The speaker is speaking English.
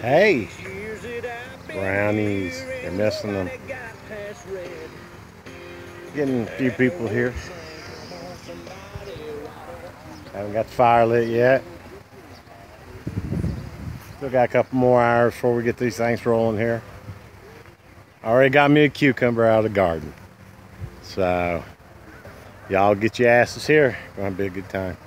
Hey, brownies. They're missing them. Getting a few people here. Haven't got the fire lit yet. Still got a couple more hours before we get these things rolling here. Already got me a cucumber out of the garden. So, y'all get your asses here. Gonna be a good time.